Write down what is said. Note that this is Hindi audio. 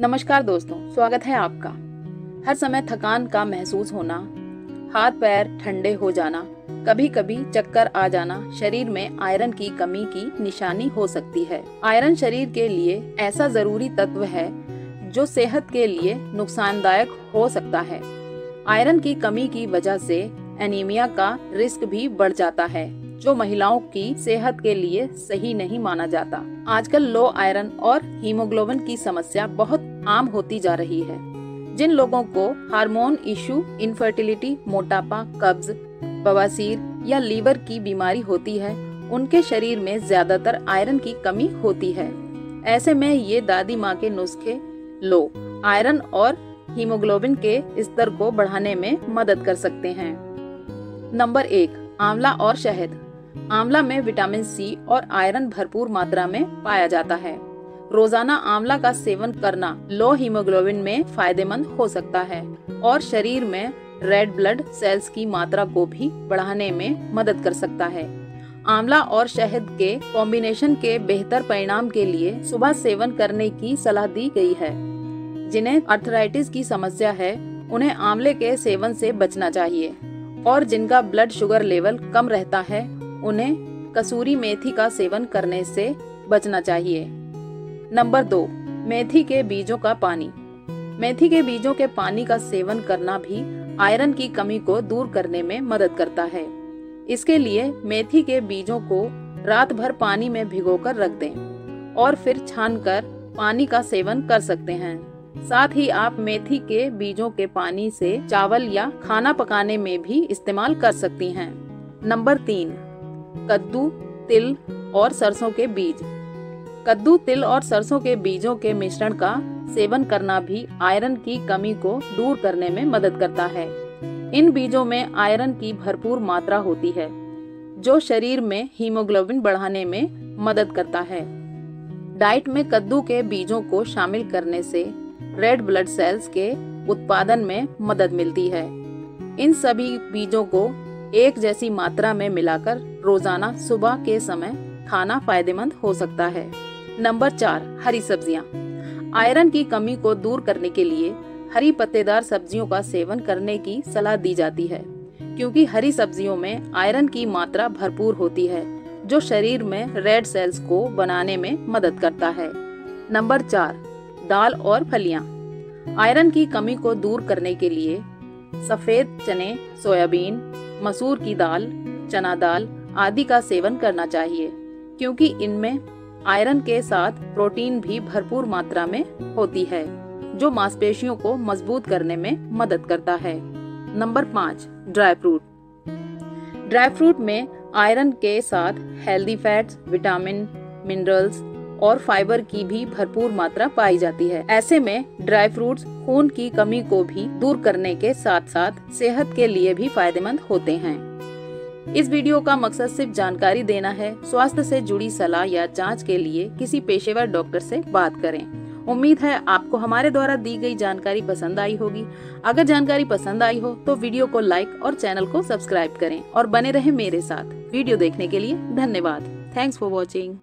नमस्कार दोस्तों, स्वागत है आपका। हर समय थकान का महसूस होना, हाथ पैर ठंडे हो जाना कभी कभी चक्कर आ जाना शरीर में आयरन की कमी की निशानी हो सकती है। आयरन शरीर के लिए ऐसा ज़रूरी तत्व है, जो सेहत के लिए नुकसानदायक हो सकता है। आयरन की कमी की वजह से एनीमिया का रिस्क भी बढ़ जाता है, जो महिलाओं की सेहत के लिए सही नहीं माना जाता। आजकल लो आयरन और हीमोग्लोबिन की समस्या बहुत आम होती जा रही है। जिन लोगों को हार्मोन इशू, इनफर्टिलिटी, मोटापा, कब्ज, बवासीर या लीवर की बीमारी होती है, उनके शरीर में ज़्यादातर आयरन की कमी होती है। ऐसे में ये दादी माँ के नुस्खे लो, आयरन और हीमोग्लोबिन के स्तर को बढ़ाने में मदद कर सकते हैं। नंबर एक, आंवला और शहद। आंवला में विटामिन सी और आयरन भरपूर मात्रा में पाया जाता है। रोज़ाना आंवला का सेवन करना लो हीमोग्लोबिन में फ़ायदेमंद हो सकता है और शरीर में रेड ब्लड सेल्स की मात्रा को भी बढ़ाने में मदद कर सकता है। आंवला और शहद के कॉम्बिनेशन के बेहतर परिणाम के लिए सुबह सेवन करने की सलाह दी गई है। जिन्हें अर्थराइटिस की समस्या है, उन्हें आंवले के सेवन से बचना चाहिए और जिनका ब्लड शुगर लेवल कम रहता है, उन्हें कसूरी मेथी का सेवन करने से बचना चाहिए। नंबर दो, मेथी के बीजों का पानी। मेथी के बीजों के पानी का सेवन करना भी आयरन की कमी को दूर करने में मदद करता है। इसके लिए मेथी के बीजों को रात भर पानी में भिगोकर रख दें और फिर छानकर पानी का सेवन कर सकते हैं। साथ ही आप मेथी के बीजों के पानी से चावल या खाना पकाने में भी इस्तेमाल कर सकती हैं। नंबर तीन, कद्दू, तिल और सरसों के बीज। कद्दू, तिल और सरसों के बीजों के मिश्रण का सेवन करना भी आयरन की कमी को दूर करने में मदद करता है। इन बीजों में आयरन की भरपूर मात्रा होती है, जो शरीर में हीमोग्लोबिन बढ़ाने में मदद करता है। डाइट में कद्दू के बीजों को शामिल करने से रेड ब्लड सेल्स के उत्पादन में मदद मिलती है। इन सभी बीजों को एक जैसी मात्रा में मिलाकर रोज़ाना सुबह के समय खाना फ़ायदेमंद हो सकता है। नंबर चार, हरी सब्ज़ियाँ। आयरन की कमी को दूर करने के लिए हरी पत्तेदार सब्जियों का सेवन करने की सलाह दी जाती है, क्योंकि हरी सब्जियों में आयरन की मात्रा भरपूर होती है, जो शरीर में रेड सेल्स को बनाने में मदद करता है। नंबर चार, दाल और फलियाँ। आयरन की कमी को दूर करने के लिए सफ़ेद चने, सोयाबीन, मसूर की दाल, चना दाल आदि का सेवन करना चाहिए, क्योंकि इनमें आयरन के साथ प्रोटीन भी भरपूर मात्रा में होती है, जो मांसपेशियों को मज़बूत करने में मदद करता है। नंबर पाँच, ड्राई फ्रूट। ड्राई फ्रूट में आयरन के साथ हेल्दी फैट्स विटामिन मिनरल्स और फाइबर की भी भरपूर मात्रा पाई जाती है। ऐसे में ड्राई फ्रूट्स खून की कमी को भी दूर करने के साथ साथ सेहत के लिए भी फ़ायदेमंद होते हैं। इस वीडियो का मकसद सिर्फ़ जानकारी देना है, स्वास्थ्य से जुड़ी सलाह या जाँच के लिए किसी पेशेवर डॉक्टर से बात करें। उम्मीद है आपको हमारे द्वारा दी गई जानकारी पसंद आई होगी। अगर जानकारी पसंद आई हो तो वीडियो को लाइक और चैनल को सब्सक्राइब करें और बने रहे मेरे साथ। वीडियो देखने के लिए धन्यवाद। Thanks for watching.